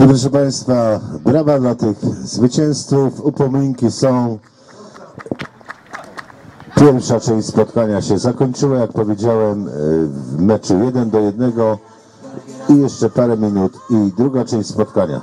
I proszę Państwa, brawa dla tych zwycięzców. Upominki są. Pierwsza część spotkania się zakończyła, jak powiedziałem, e, w meczu 1 do 1 i jeszcze parę minut i druga część spotkania.